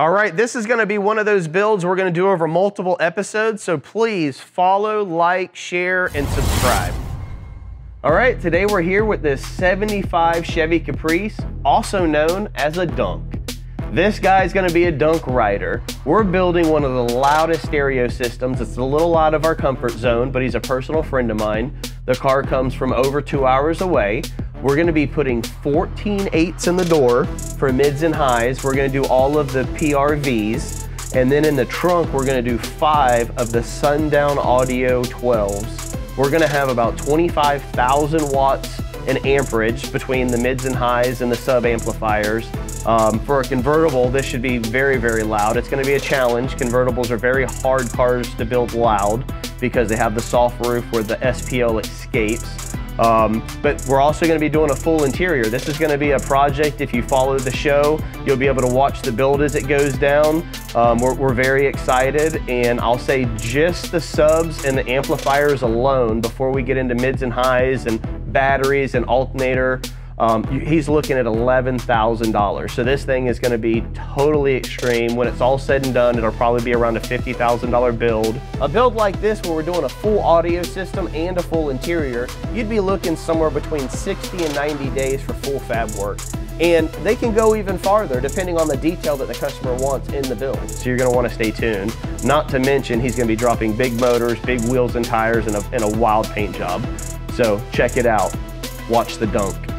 All right, this is gonna be one of those builds we're gonna do over multiple episodes, so please follow, like, share, and subscribe. All right, today we're here with this 75 Chevy Caprice, also known as a donk. This guy's gonna be a donk rider. We're building one of the loudest stereo systems. It's a little out of our comfort zone, but he's a personal friend of mine. The car comes from over two hours away. We're gonna be putting 14 eights in the door for mids and highs. We're gonna do all of the PRVs. And then in the trunk, we're gonna do five of the Sundown Audio 12s. We're gonna have about 25,000 watts in amperage between the mids and highs and the sub amplifiers. Um, for a convertible, this should be very, very loud. It's gonna be a challenge. Convertibles are very hard cars to build loud because they have the soft roof where the SPL escapes. Um, but we're also gonna be doing a full interior. This is gonna be a project, if you follow the show, you'll be able to watch the build as it goes down. Um, we're, we're very excited and I'll say just the subs and the amplifiers alone before we get into mids and highs and batteries and alternator, um, he's looking at $11,000. So this thing is gonna be totally extreme. When it's all said and done, it'll probably be around a $50,000 build. A build like this where we're doing a full audio system and a full interior, you'd be looking somewhere between 60 and 90 days for full fab work. And they can go even farther depending on the detail that the customer wants in the build. So you're gonna wanna stay tuned. Not to mention, he's gonna be dropping big motors, big wheels and tires, and a, and a wild paint job. So check it out. Watch the donk.